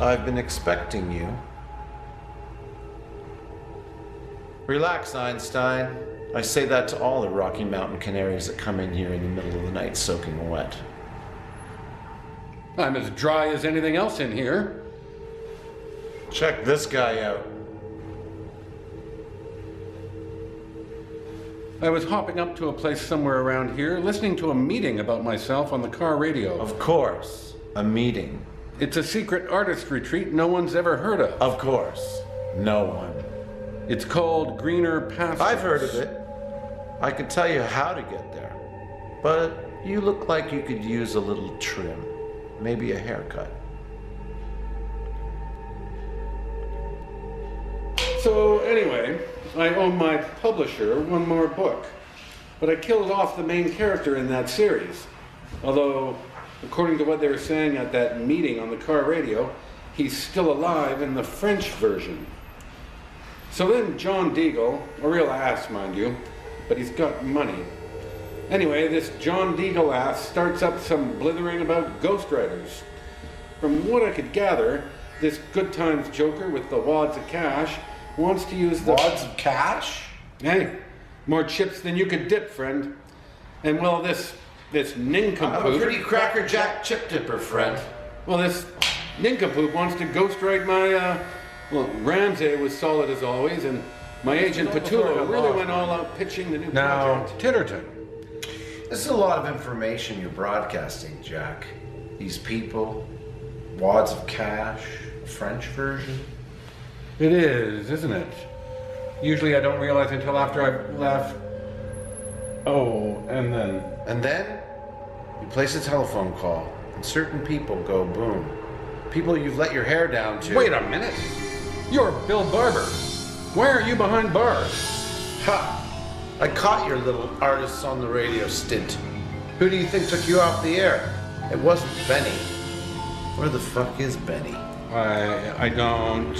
I've been expecting you. Relax, Einstein. I say that to all the Rocky Mountain Canaries that come in here in the middle of the night soaking wet. I'm as dry as anything else in here. Check this guy out. I was hopping up to a place somewhere around here, listening to a meeting about myself on the car radio. Of course, a meeting. It's a secret artist retreat no one's ever heard of. Of course, no one. It's called Greener Pastures. I've heard of it. I can tell you how to get there. But you look like you could use a little trim. Maybe a haircut. So, anyway, I owe my publisher one more book. But I killed off the main character in that series. Although, according to what they were saying at that meeting on the car radio, he's still alive in the French version. So then John Deagle, a real ass, mind you, but he's got money. Anyway, this John Deagle ass starts up some blithering about ghostwriters. From what I could gather, this good times joker with the wads of cash wants to use the Wads of cash? Hey, more chips than you could dip, friend. And well, this this I'm a pretty crackerjack chip dipper, friend. Well, this nincompoop wants to ghostwrite my. Uh, well, Ramsey was solid as always, and my agent know before I Patullo got really lost, went all out pitching the new Now- project. Titterton. This is a lot of information you're broadcasting, Jack. These people, wads of cash, French version. It is, isn't it? Usually I don't realize until after I've left. Oh, and then. And then you place a telephone call, and certain people go boom. People you've let your hair down to. Wait a minute! You're Bill Barber. Why are you behind bars? Ha! I caught your little artists on the radio stint. Who do you think took you off the air? It wasn't Benny. Where the fuck is Benny? I I don't.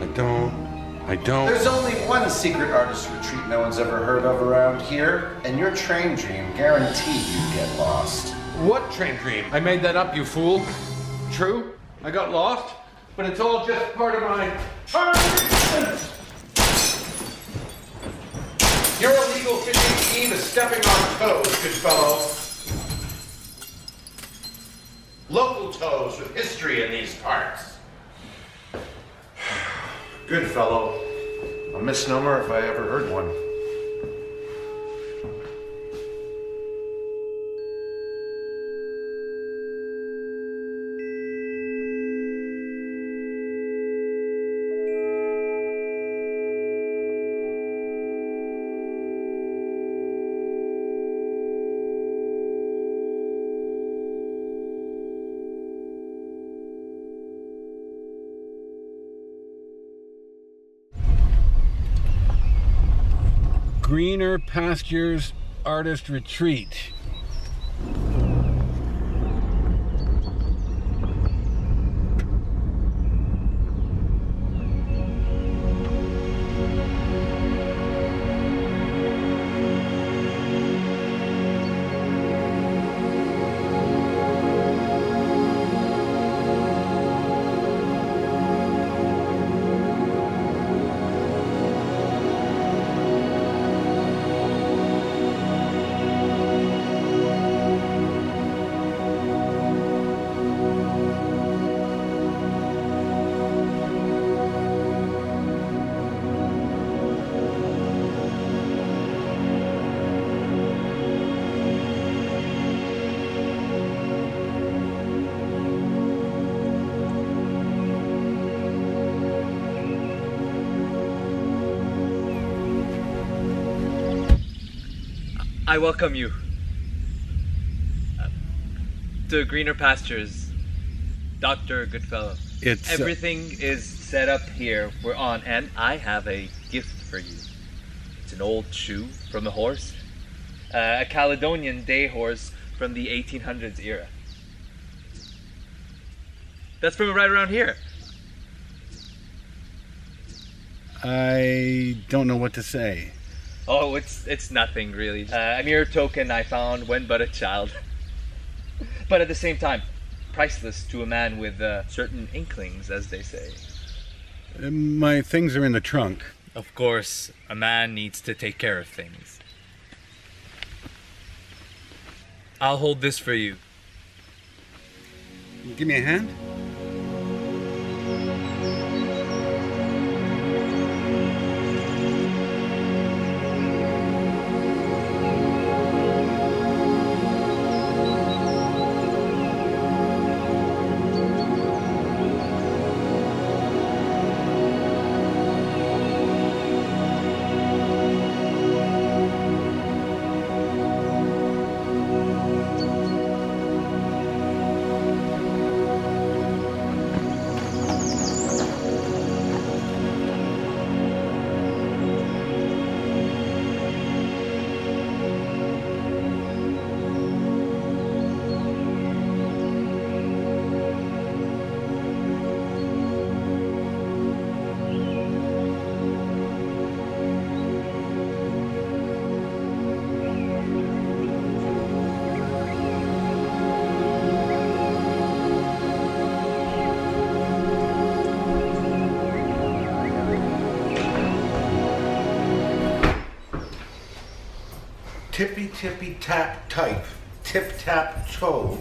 I don't. I don't. There's only one secret artist retreat no one's ever heard of around here, and your train dream guaranteed you'd get lost. What train dream? I made that up, you fool. True, I got lost, but it's all just part of my. Your illegal fishing scheme is stepping on toes, Goodfellow. Local toes with history in these parts. Good fellow. A misnomer if I ever heard one. Greener Pastures Artist Retreat. I welcome you uh, to greener pastures, Doctor Goodfellow. It's uh, Everything is set up here. We're on, and I have a gift for you. It's an old shoe from a horse, uh, a Caledonian day horse from the 1800s era. That's from right around here. I don't know what to say. Oh, it's it's nothing really. Uh, a mere token I found when but a child. but at the same time, priceless to a man with uh, certain inklings, as they say. Uh, my things are in the trunk. Of course, a man needs to take care of things. I'll hold this for you. Give me a hand. Tippy tap type, tip tap toe.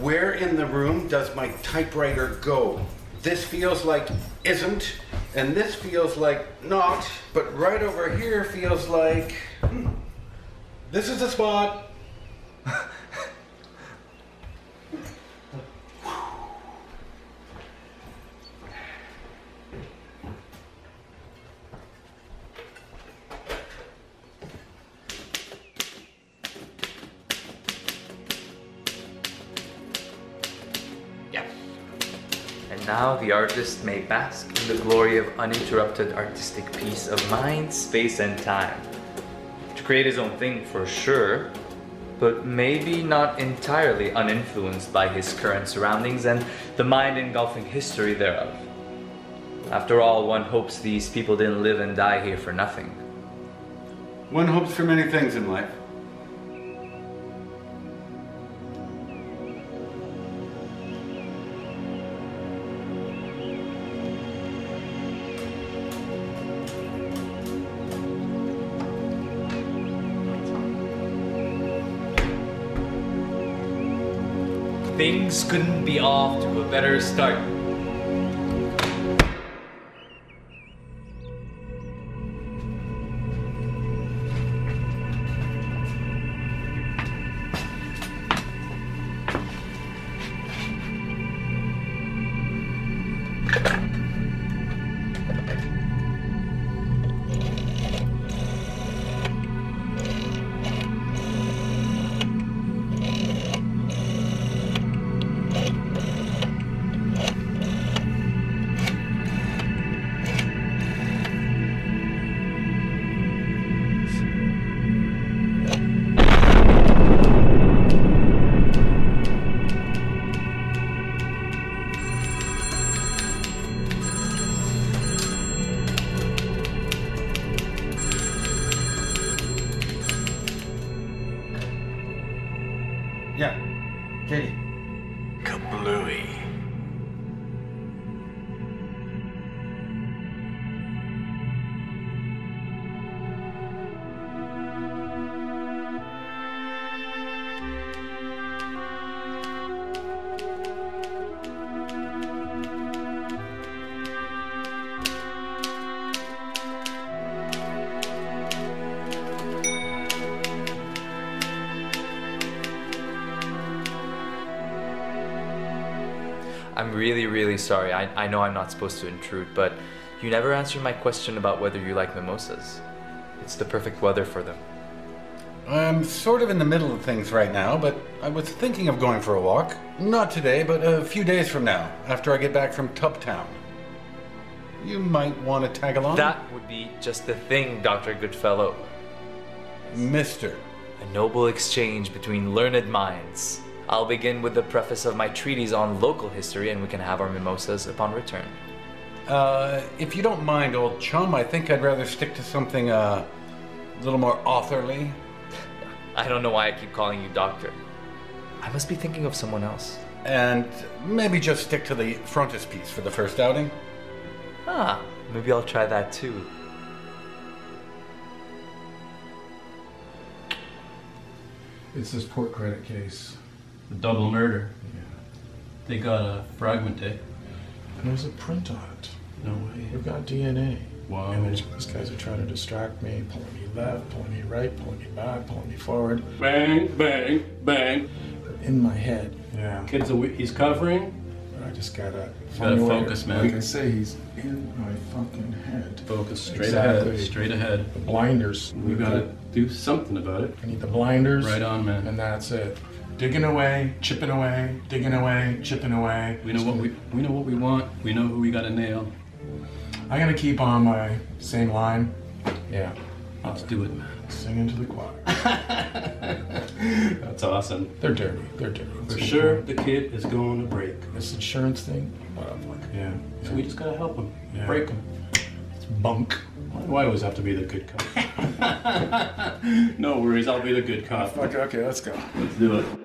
Where in the room does my typewriter go? This feels like isn't, and this feels like not, but right over here feels like. hmm, This is the spot. now the artist may bask in the glory of uninterrupted artistic peace of mind, space, and time. To create his own thing for sure, but maybe not entirely uninfluenced by his current surroundings and the mind engulfing history thereof. After all, one hopes these people didn't live and die here for nothing. One hopes for many things in life. Things couldn't be off to a better start. I'm really, really sorry. I, I know I'm not supposed to intrude, but you never answered my question about whether you like mimosas. It's the perfect weather for them. I'm sort of in the middle of things right now, but I was thinking of going for a walk. Not today, but a few days from now, after I get back from Tuptown. You might want to tag along? That would be just the thing, Dr. Goodfellow. Mister. A noble exchange between learned minds. I'll begin with the preface of my treatise on local history, and we can have our mimosas upon return. Uh, if you don't mind, old chum, I think I'd rather stick to something, uh, a little more authorly. I don't know why I keep calling you doctor. I must be thinking of someone else. And maybe just stick to the frontispiece for the first outing. Ah, maybe I'll try that too. It's this Port Credit case. The double murder. They got a fragment, eh? And there's a print on it. No way. We've got DNA. Wow. And there's, these guys are trying to distract me, pulling me left, pulling me right, pulling me back, pulling me forward. Bang, bang, bang. In my head. Yeah. Kid's a, wi- he's covering. But I just gotta gotta find a way- focus, man. Like I say, he's in my fucking head. Focus straight Exactly. ahead. Straight ahead. The blinders. We gotta do something about it. I need the blinders. Right on, man. And that's it. Digging away, chipping away, digging away, chipping away. We know what we we know what we want. We know who we gotta nail. I'm gonna keep on my same line. Yeah. Let's do it, man. Singing to the choir. That's awesome. They're dirty. They're dirty. For sure, the kid is going to break. This insurance thing. Yeah. So we just gotta help him. Yeah. Break him. It's bunk. Why do I always have to be the good cop? no worries, I'll be the good cop. Okay, okay, let's go. Let's do it.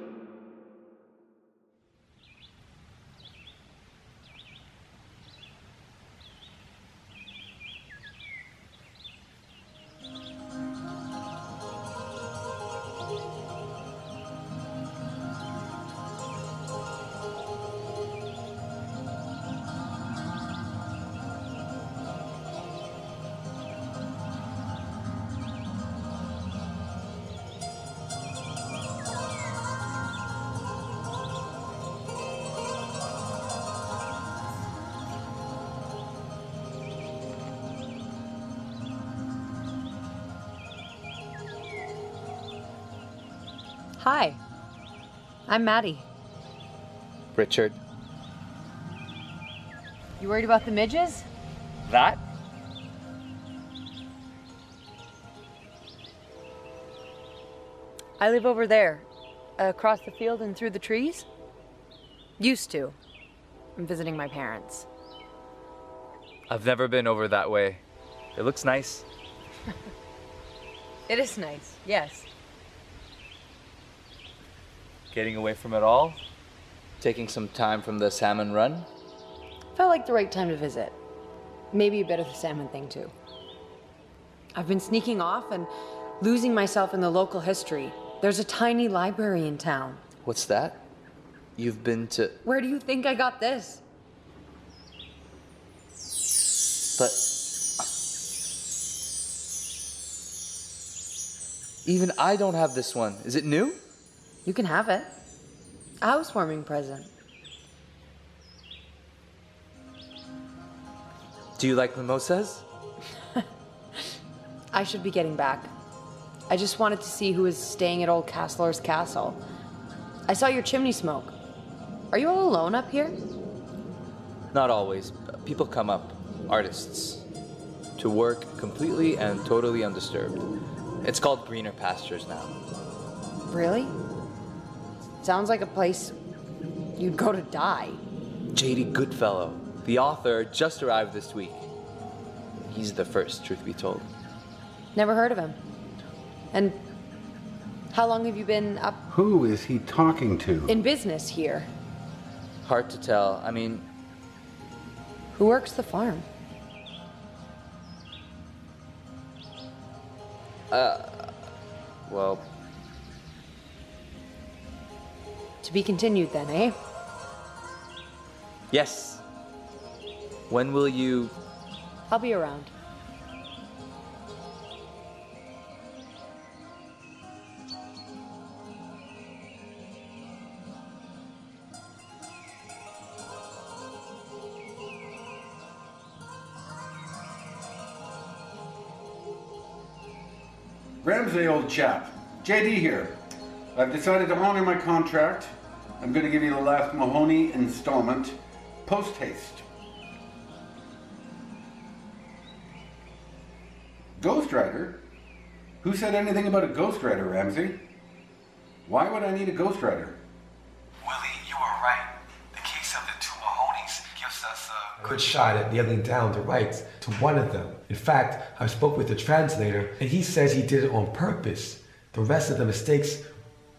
Hi. I'm Maddie. Richard. You worried about the midges? That? I live over there, across the field and through the trees. Used to. I'm visiting my parents. I've never been over that way. It looks nice. It is nice, yes. Getting away from it all. Taking some time from the salmon run. Felt like the right time to visit. Maybe a bit of the salmon thing too. I've been sneaking off and losing myself in the local history. There's a tiny library in town. What's that? You've been to. Where do you think I got this? But. Uh, even I don't have this one. Is it new? You can have it. A housewarming present. Do you like mimosas? I should be getting back. I just wanted to see who was staying at old Castler's castle. I saw your chimney smoke. Are you all alone up here? Not always. People come up, artists, to work completely and totally undisturbed. It's called greener pastures now. Really? Sounds like a place you'd go to die. J.D. Goodfellow, the author, just arrived this week. He's the first, truth be told. Never heard of him. And how long have you been up Who is he talking to? in business here? Hard to tell. I mean, Who works the farm? Uh, well, To be continued then, eh? yes. When will you. I'll be around. Ramsey, old chap. JD here. I've decided to honor my contract. I'm going to give you the last Mahoney installment post haste. Ghost Rider? Who said anything about a Ghost Rider, Ramsey? Why would I need a Ghost Rider? Willie, you are right. The case of the two Mahonies gives us a good shot at nailing down the rights to one of them. In fact, I spoke with the translator, and he says he did it on purpose. The rest of the mistakes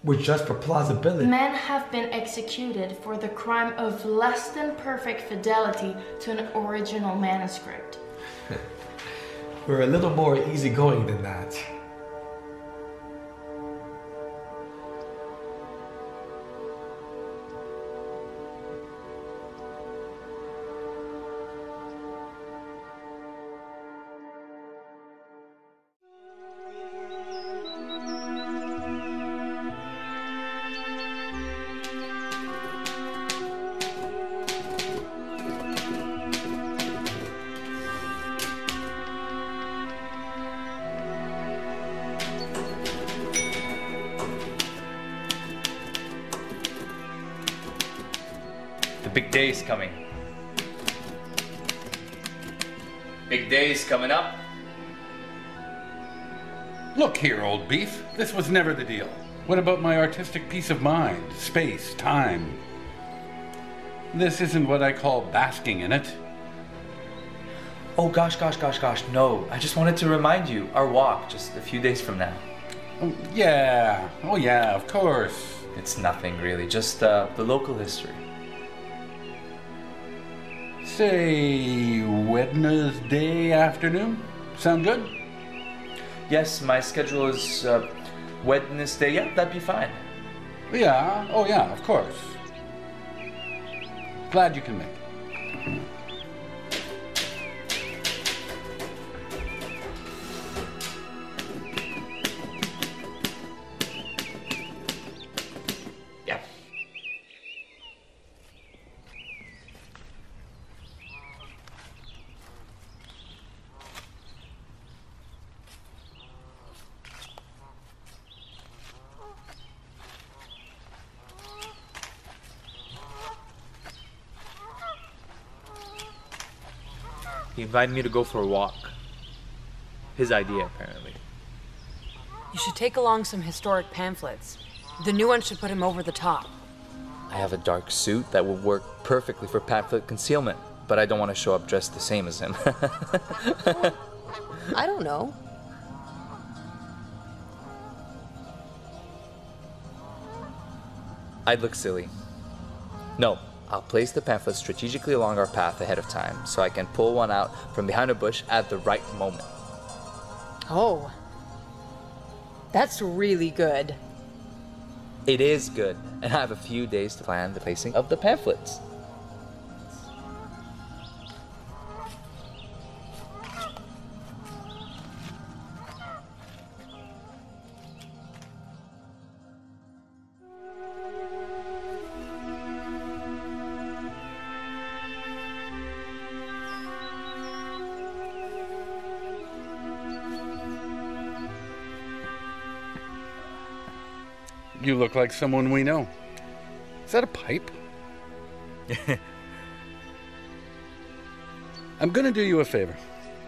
was just for plausibility. Men have been executed for the crime of less than perfect fidelity to an original manuscript. We're a little more easygoing than that. Big day's coming. Big day's coming up. Look here, old beef. This was never the deal. What about my artistic peace of mind, space, time? This isn't what I call basking in it. Oh gosh, gosh, gosh, gosh, no. I just wanted to remind you our walk just a few days from now. Oh, yeah. Oh, yeah, of course. It's nothing really, just uh, the local history. Say Wednesday afternoon? Sound good? Yes, my schedule is uh, Wednesday. Yeah, that'd be fine. Yeah. Oh, yeah, of course. Glad you can make it. Invited me to go for a walk. His idea, apparently. You should take along some historic pamphlets. The new one should put him over the top. I have a dark suit that would work perfectly for pamphlet concealment, but I don't want to show up dressed the same as him. I don't know. I'd look silly. No, I'll place the pamphlet strategically along our path ahead of time so I can pull one out from behind a bush at the right moment. Oh. That's really good. It is good, and I have a few days to plan the placing of the pamphlets. You look like someone we know. Is that a pipe? I'm gonna do you a favor.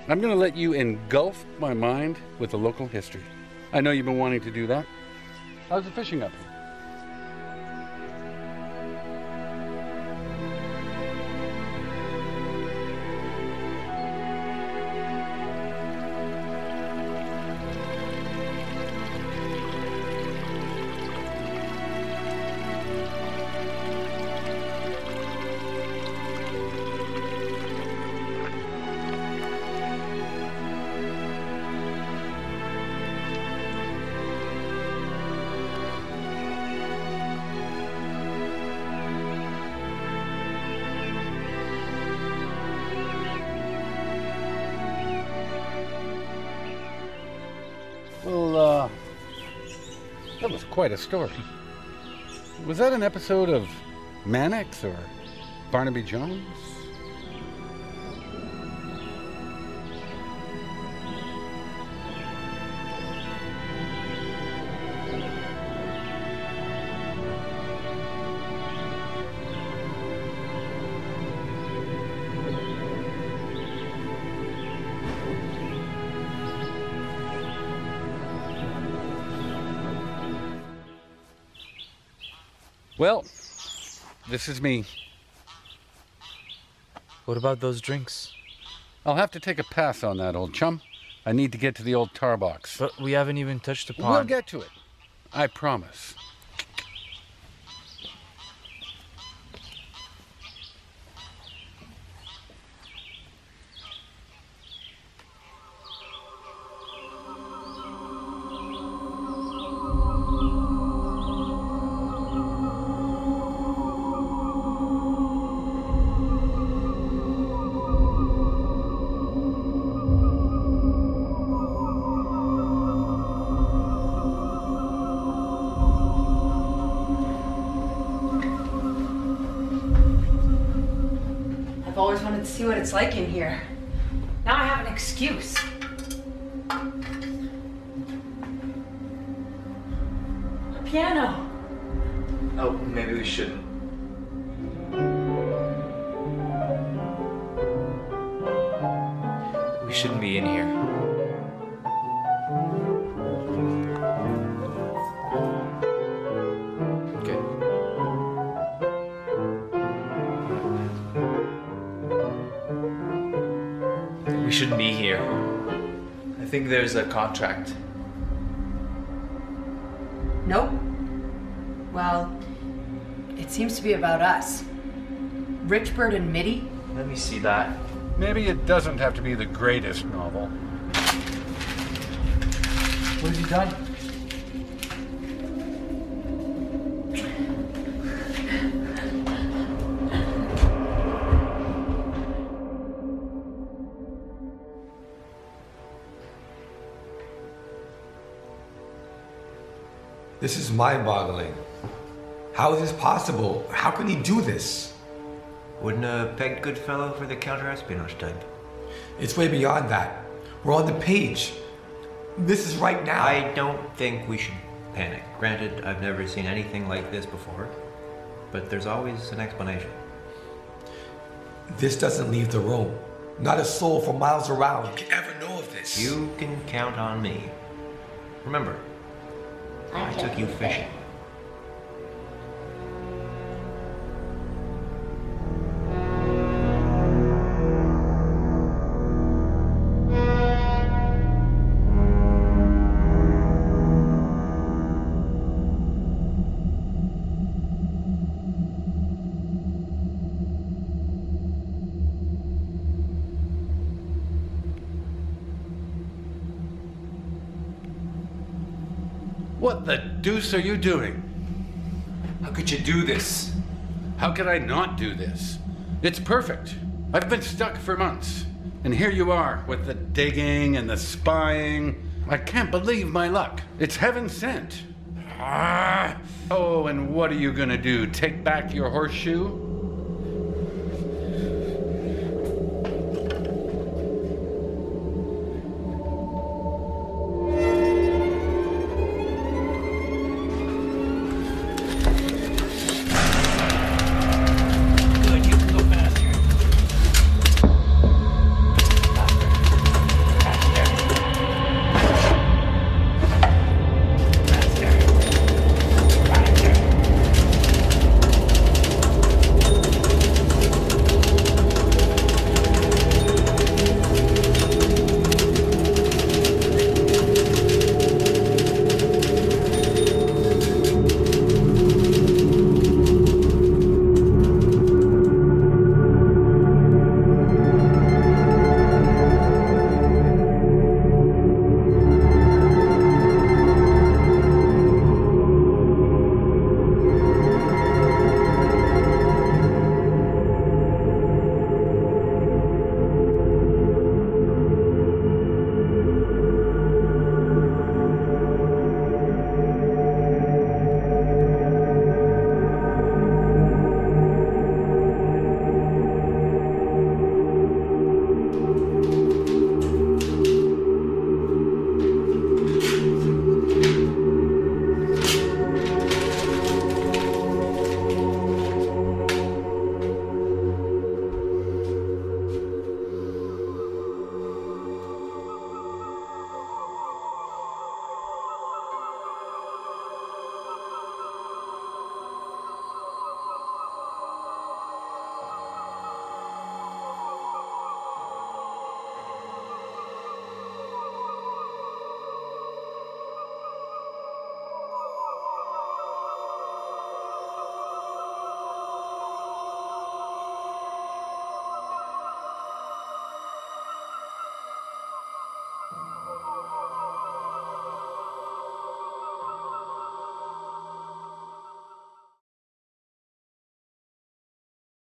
I'm gonna let you engulf my mind with the local history. I know you've been wanting to do that. How's the fishing up here? Quite a story. Was that an episode of Mannix or Barnaby Jones? Well, this is me. What about those drinks? I'll have to take a pass on that, old chum. I need to get to the old tar box. But we haven't even touched upon. We'll get to it. I promise. Let's see what it's like in here. Now I have an excuse. A piano. Oh, maybe we shouldn't. Think there's a contract. Nope. Well, it seems to be about us. Richbird and Mitty? Let me see that. Maybe it doesn't have to be the greatest novel. What have you done? This is mind boggling. How is this possible? How can he do this? Wouldn't a pegged Goodfellow for the counter-espionage type. It's way beyond that. We're on the page. This is right now. I don't think we should panic. Granted, I've never seen anything like this before, but there's always an explanation. This doesn't leave the room. Not a soul for miles around can ever know of this. You can count on me. Remember, I took you fishing. Deuce are you doing? How could you do this? How could I not do this? It's perfect. I've been stuck for months. And here you are with the digging and the spying. I can't believe my luck. It's heaven sent. Ah. Oh, and what are you gonna do? Take back your horseshoe?